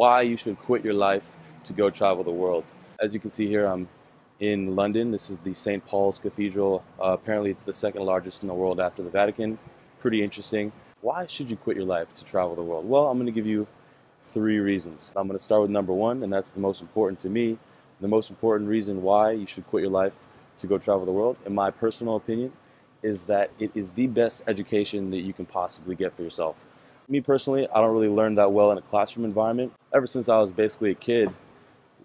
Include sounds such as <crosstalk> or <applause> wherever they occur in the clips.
why you should quit your life to go travel the world. As you can see here, I'm in London. This is the St. Paul's Cathedral. Uh, apparently, it's the second largest in the world after the Vatican. Pretty interesting. Why should you quit your life to travel the world? Well, I'm going to give you three reasons. I'm going to start with number one, and that's the most important to me. The most important reason why you should quit your life to go travel the world, in my personal opinion, is that it is the best education that you can possibly get for yourself. Me personally, I don't really learn that well in a classroom environment. Ever since I was basically a kid,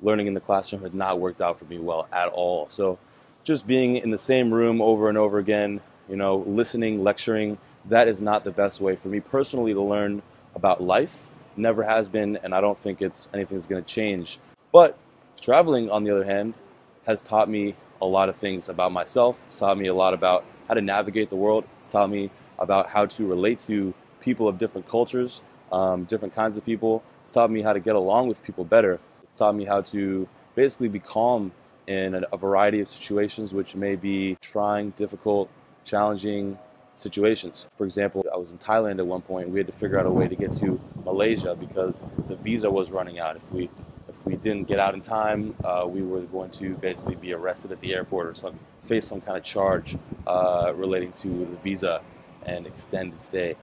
learning in the classroom had not worked out for me well at all. So just being in the same room over and over again, you know, listening, lecturing, that is not the best way for me personally to learn about life. Never has been, and I don't think it's anything that's going to change. But traveling, on the other hand, has taught me a lot of things about myself. It's taught me a lot about how to navigate the world. It's taught me about how to relate to people of different cultures, um, different kinds of people. It's taught me how to get along with people better. It's taught me how to basically be calm in a variety of situations, which may be trying, difficult, challenging situations. For example, I was in Thailand at one point. We had to figure out a way to get to Malaysia because the visa was running out. If we if we didn't get out in time, uh, we were going to basically be arrested at the airport or some, face some kind of charge uh, relating to the visa and extended stay.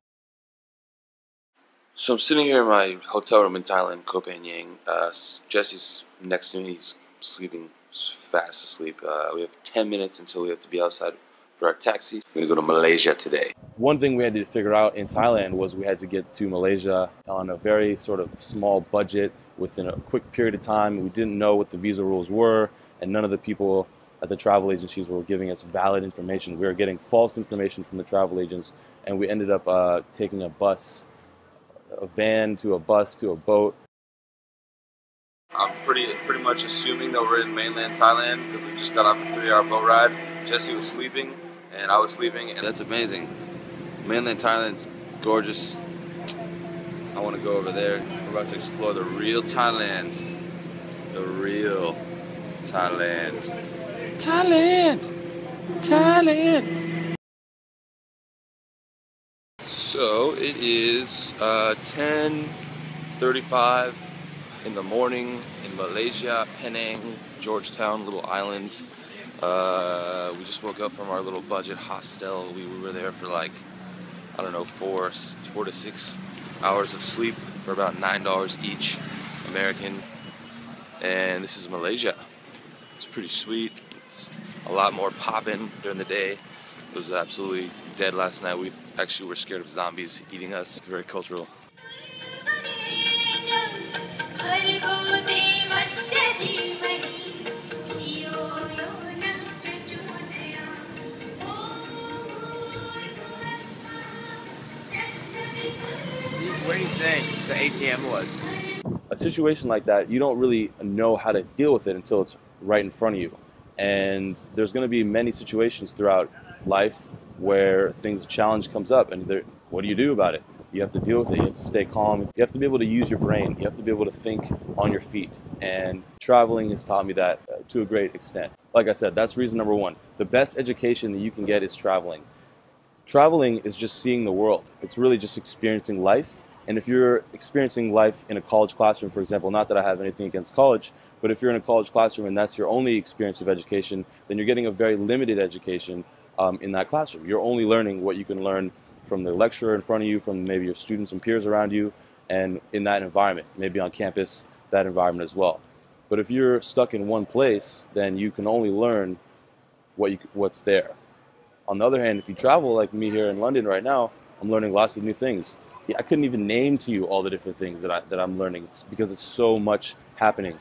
So I'm sitting here in my hotel room in Thailand, Koh Phangan. Uh, Jesse's next to me. He's sleeping fast asleep. Uh, we have 10 minutes until we have to be outside for our taxi. We're gonna go to Malaysia today. One thing we had to figure out in Thailand was we had to get to Malaysia on a very sort of small budget within a quick period of time. We didn't know what the visa rules were, and none of the people at the travel agencies were giving us valid information. We were getting false information from the travel agents, and we ended up uh, taking a bus, a van to a bus to a boat. I'm pretty pretty much assuming that we're in mainland Thailand because we just got off a three-hour boat ride. Jesse was sleeping, and I was sleeping, and that's amazing. Mainland Thailand's gorgeous. I want to go over there. We're about to explore the real Thailand. The real Thailand. Thailand! Thailand! So it is uh, 10.35 in the morning in Malaysia, Penang, Georgetown, little island. Uh, we just woke up from our little budget hostel. We, we were there for like, I don't know, four, four to six hours of sleep for about $9 each American. And this is Malaysia. It's pretty sweet. It's a lot more popping during the day. It was absolutely dead last night. We actually were scared of zombies eating us. It's very cultural. Where do you think the ATM was? A situation like that, you don't really know how to deal with it until it's right in front of you. And there's going to be many situations throughout life where things, a challenge comes up, and what do you do about it? You have to deal with it. You have to stay calm. You have to be able to use your brain. You have to be able to think on your feet. And traveling has taught me that uh, to a great extent. Like I said, that's reason number one. The best education that you can get is traveling. Traveling is just seeing the world. It's really just experiencing life. And if you're experiencing life in a college classroom, for example, not that I have anything against college, but if you're in a college classroom and that's your only experience of education, then you're getting a very limited education um, in that classroom. You're only learning what you can learn from the lecturer in front of you, from maybe your students and peers around you, and in that environment, maybe on campus, that environment as well. But if you're stuck in one place, then you can only learn what you, what's there. On the other hand, if you travel like me here in London right now, I'm learning lots of new things. I couldn't even name to you all the different things that, I, that I'm learning it's because it's so much happening.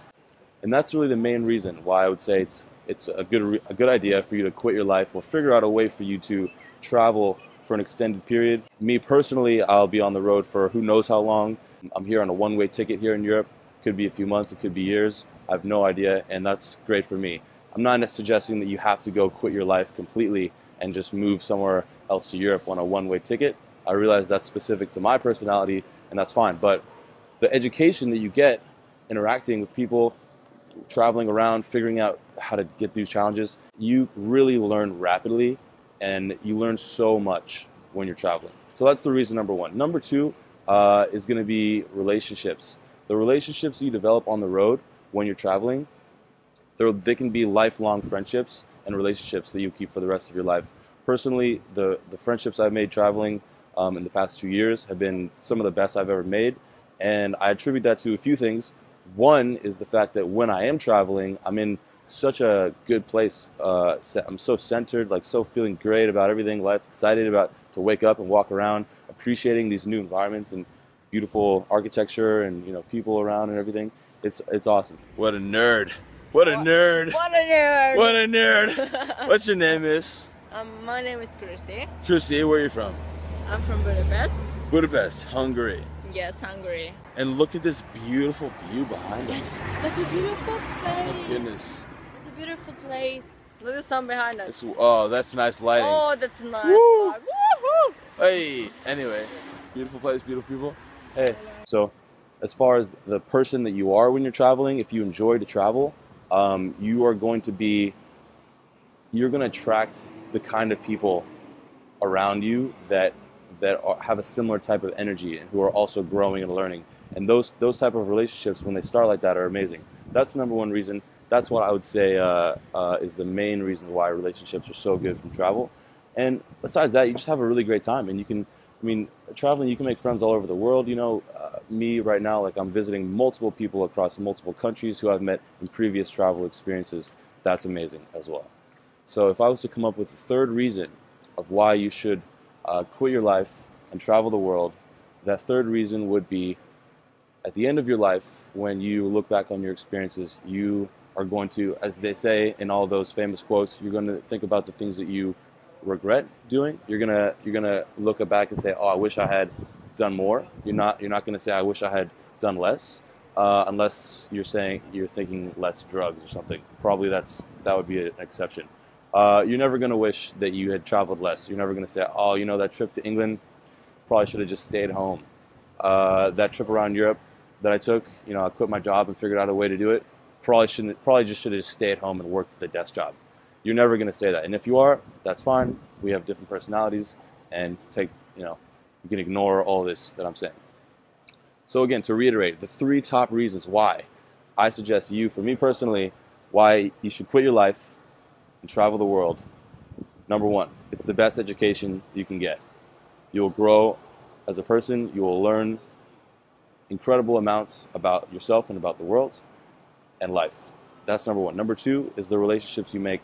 And that's really the main reason why I would say it's, it's a, good, a good idea for you to quit your life or figure out a way for you to travel for an extended period. Me personally, I'll be on the road for who knows how long. I'm here on a one way ticket here in Europe. Could be a few months, it could be years. I have no idea, and that's great for me. I'm not suggesting that you have to go quit your life completely and just move somewhere else to Europe on a one way ticket. I realize that's specific to my personality, and that's fine. But the education that you get interacting with people, traveling around, figuring out how to get these challenges, you really learn rapidly and you learn so much when you're traveling. So that's the reason number one. Number two uh, is going to be relationships. the relationships you develop on the road when you're traveling, they can be lifelong friendships and relationships that you keep for the rest of your life. Personally, the, the friendships I've made traveling um, in the past two years have been some of the best I've ever made. And I attribute that to a few things. One is the fact that when I am traveling, I'm in such a good place. Uh, I'm so centered, like so feeling great about everything, life, excited about to wake up and walk around, appreciating these new environments and beautiful architecture and you know people around and everything. It's it's awesome. What a nerd! What a nerd! What a nerd! What a nerd! <laughs> What's your name, Miss? Um, my name is Kristi. Kristi, where are you from? I'm from Budapest. Budapest, Hungary. Yes, Hungary. And look at this beautiful view behind us. That's a beautiful place. Oh goodness. It's a beautiful place. Look at the sun behind us. It's, oh, that's nice lighting. Oh, that's nice. Woo! Woohoo! Hey, anyway, beautiful place, beautiful people. Hey, so as far as the person that you are when you're traveling, if you enjoy to travel, um, you are going to be, you're going to attract the kind of people around you that that are, have a similar type of energy and who are also growing and learning. And those those type of relationships, when they start like that, are amazing. That's the number one reason. That's what I would say uh, uh, is the main reason why relationships are so good from travel. And besides that, you just have a really great time, and you can. I mean, traveling, you can make friends all over the world. You know, uh, me right now, like I'm visiting multiple people across multiple countries who I've met in previous travel experiences. That's amazing as well. So if I was to come up with a third reason of why you should uh, quit your life and travel the world, that third reason would be at the end of your life, when you look back on your experiences, you are going to, as they say in all those famous quotes, you're going to think about the things that you regret doing. You're gonna you're gonna look back and say, "Oh, I wish I had done more." You're not you're not gonna say, "I wish I had done less," uh, unless you're saying you're thinking less drugs or something. Probably that's that would be an exception. Uh, you're never going to wish that you had traveled less. You're never going to say, oh, you know, that trip to England, probably should have just stayed home. Uh, that trip around Europe that I took, you know, I quit my job and figured out a way to do it. Probably shouldn't. Probably just should have just stayed home and worked the desk job. You're never going to say that. And if you are, that's fine. We have different personalities, and take, you know, you can ignore all this that I'm saying. So again, to reiterate, the three top reasons why I suggest you, for me personally, why you should quit your life and travel the world, number one, it's the best education you can get. You will grow as a person, you will learn incredible amounts about yourself and about the world and life. That's number one. Number two is the relationships you make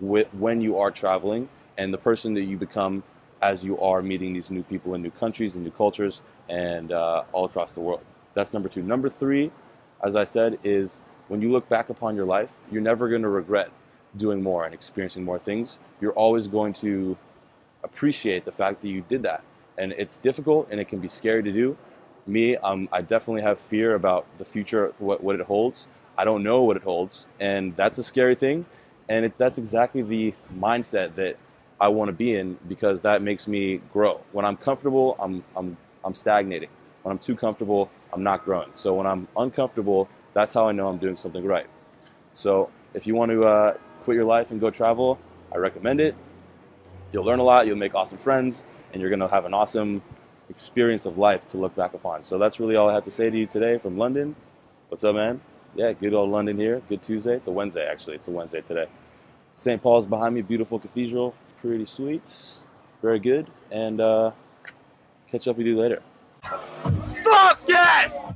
with, when you are traveling and the person that you become as you are meeting these new people in new countries and new cultures and uh, all across the world. That's number two. Number three, as I said, is when you look back upon your life, you're never going to regret doing more and experiencing more things, you're always going to appreciate the fact that you did that. And it's difficult and it can be scary to do. Me, um, I definitely have fear about the future, what, what it holds. I don't know what it holds, and that's a scary thing. And it, that's exactly the mindset that I want to be in because that makes me grow. When I'm comfortable, I'm, I'm, I'm stagnating. When I'm too comfortable, I'm not growing. So when I'm uncomfortable, that's how I know I'm doing something right. So if you want to uh, quit your life and go travel, I recommend it. You'll learn a lot, you'll make awesome friends, and you're going to have an awesome experience of life to look back upon. So that's really all I have to say to you today from London. What's up, man? Yeah, good old London here. Good Tuesday. It's a Wednesday, actually. It's a Wednesday today. St. Paul's behind me, beautiful cathedral. Pretty sweet. Very good. And uh, catch up with you later. Fuck yes!